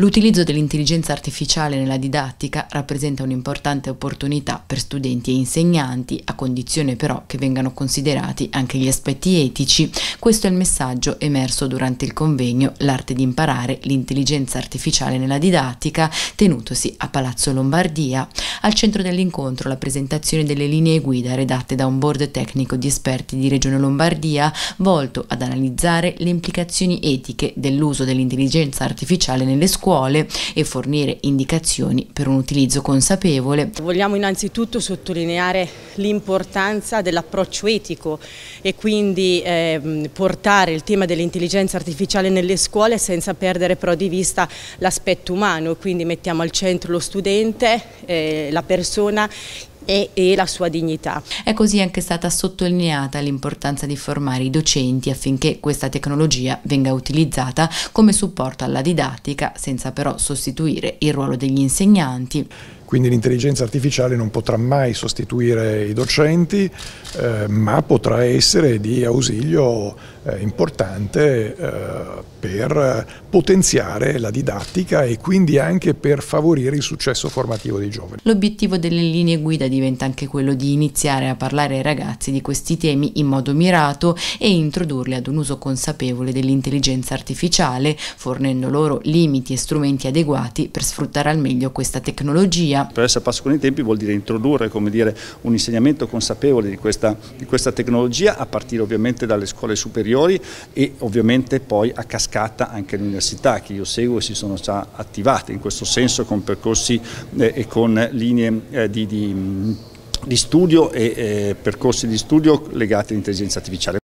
L'utilizzo dell'intelligenza artificiale nella didattica rappresenta un'importante opportunità per studenti e insegnanti, a condizione però che vengano considerati anche gli aspetti etici. Questo è il messaggio emerso durante il convegno L'arte di imparare l'intelligenza artificiale nella didattica, tenutosi a Palazzo Lombardia. Al centro dell'incontro la presentazione delle linee guida redatte da un board tecnico di esperti di Regione Lombardia, volto ad analizzare le implicazioni etiche dell'uso dell'intelligenza artificiale nelle scuole scuole e fornire indicazioni per un utilizzo consapevole. Vogliamo innanzitutto sottolineare l'importanza dell'approccio etico e quindi eh, portare il tema dell'intelligenza artificiale nelle scuole senza perdere però di vista l'aspetto umano, quindi mettiamo al centro lo studente, eh, la persona e, e, la sua dignità. È così anche stata sottolineata l'importanza di formare i docenti affinché questa tecnologia venga utilizzata come supporto alla didattica senza però sostituire il ruolo degli insegnanti. Quindi l'intelligenza artificiale non potrà mai sostituire i docenti, eh, ma potrà essere di ausilio eh, importante eh, per potenziare la didattica e quindi anche per favorire il successo formativo dei giovani. L'obiettivo delle linee guida diventa anche quello di iniziare a parlare ai ragazzi di questi temi in modo mirato e introdurli ad un uso consapevole dell'intelligenza artificiale, fornendo loro limiti e strumenti adeguati per sfruttare al meglio questa tecnologia tecnologia. Per essere passo con i tempi vuol dire introdurre dire, un insegnamento consapevole di questa, di questa tecnologia a partire ovviamente dalle scuole superiori e ovviamente poi a cascata anche le università che io seguo e si sono già attivate in questo senso con percorsi eh, e con linee eh, di, di di studio e eh, percorsi di studio legati all'intelligenza artificiale.